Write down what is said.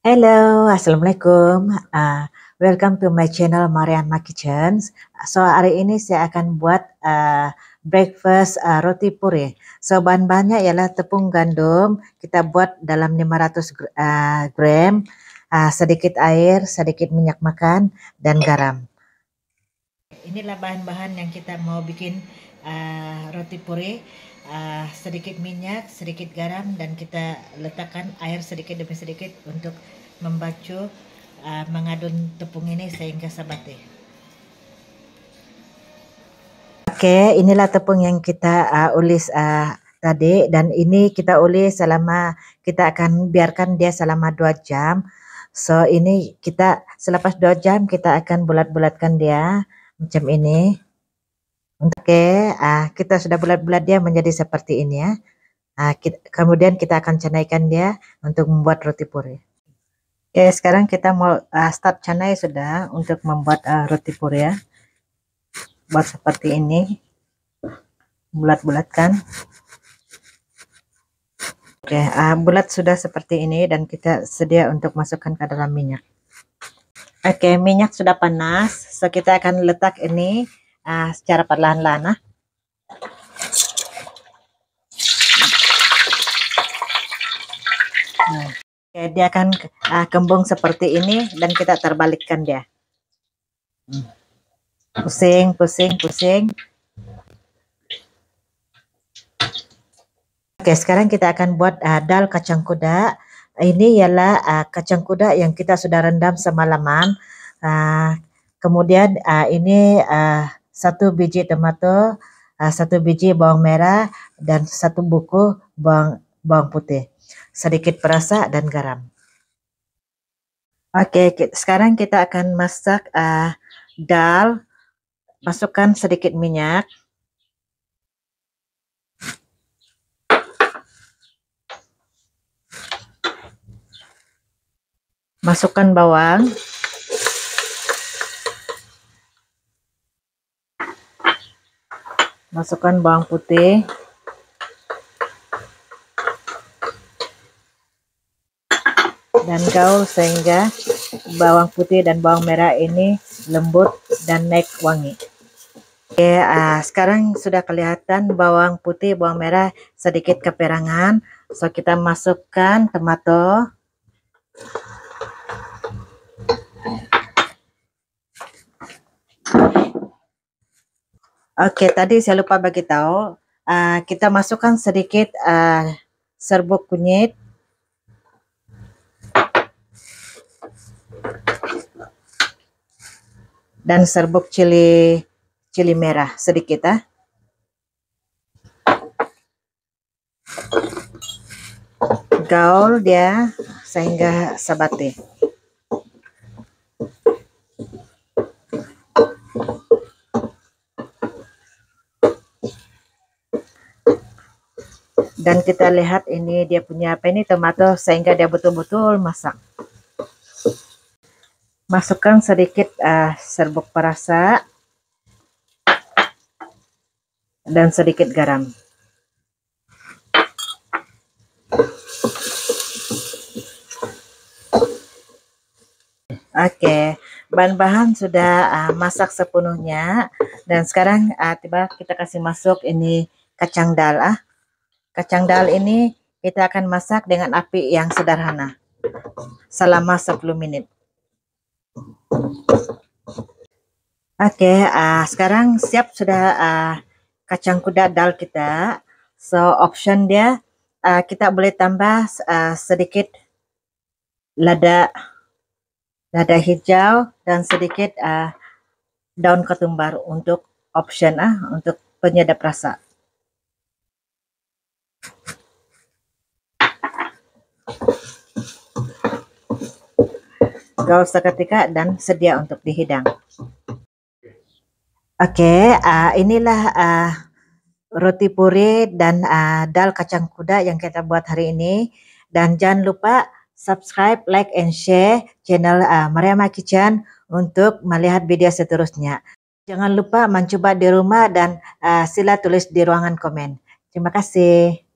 Hello, Assalamualaikum. Uh, welcome to my channel Mariana Kitchens. So hari ini saya akan buat uh, breakfast uh, roti puri. So bahan-bahannya ialah tepung gandum. Kita buat dalam 500 uh, gram, uh, sedikit air, sedikit minyak makan, dan garam. Inilah bahan-bahan yang kita mau bikin uh, roti puri. uh, sedikit minyak, sedikit garam dan kita letakkan air sedikit demi sedikit untuk membacu uh, mengadun tepung ini sehingga sabati. Oke, inilah tepung yang kita uh, ulis uh, tadi dan ini kita ulis selama kita akan biarkan dia selama dua jam. So ini kita selepas dua jam kita akan bulat-bulatkan dia macam ini. Oke, uh, kita sudah bulat-bulat dia menjadi seperti ini ya. Uh, kita, kemudian kita akan canaikan dia untuk membuat roti puri. Oke, sekarang kita mau uh, start canai sudah untuk membuat uh, roti puri ya. Buat seperti ini. Bulat-bulatkan. Oke, uh, bulat sudah seperti ini dan kita sedia untuk masukkan ke dalam minyak. Oke, minyak sudah panas. So kita akan letak ini uh, secara perlahan-lahan nah. Okay, dia akan uh, kembung seperti ini dan kita terbalikkan dia. Pusing, pusing, pusing. Oke, sekarang kita akan buat uh, dal kacang kuda. Ini ialah uh, kacang kuda yang kita sudah rendam semalaman. Uh, kemudian uh, ini uh, satu biji tomato, uh, satu biji bawang merah, dan satu buku bawang, bawang putih. Sedikit perasa dan garam. Oke, okay, sekarang kita akan masak uh, dal. Masukkan sedikit minyak. Masukkan bawang. masukkan bawang putih dan gaul sehingga bawang putih dan bawang merah ini lembut dan naik wangi Oke, uh, sekarang sudah kelihatan bawang putih, bawang merah sedikit keperangan. So, kita masukkan tomato. Oke, tadi saya lupa bagi tahu. Uh, kita masukkan sedikit uh, serbuk kunyit. Dan serbuk cili cili merah sedikit ah. Gaul dia sehingga sabati. Dan kita lihat ini dia punya apa ini tomato sehingga dia betul-betul masak. Masukkan sedikit uh, serbuk perasa dan sedikit garam. Oke, bahan-bahan sudah uh, masak sepenuhnya. Dan sekarang uh, tiba kita kasih masuk ini kacang dal ah. Kacang dal ini kita akan masak dengan api yang sederhana selama 10 menit. Oke, okay, uh, sekarang siap sudah uh, kacang kuda dal kita. So option dia uh, kita boleh tambah uh, sedikit lada lada hijau dan sedikit uh, daun ketumbar untuk option ah uh, untuk penyedap rasa. Gaul seketika dan sedia untuk dihidang. Oke, okay, uh, inilah uh, roti puri dan uh, dal kacang kuda yang kita buat hari ini. Dan jangan lupa subscribe, like, and share channel uh, Mariama Kitchen untuk melihat video seterusnya. Jangan lupa mencoba di rumah dan uh, sila tulis di ruangan komen. Terima kasih.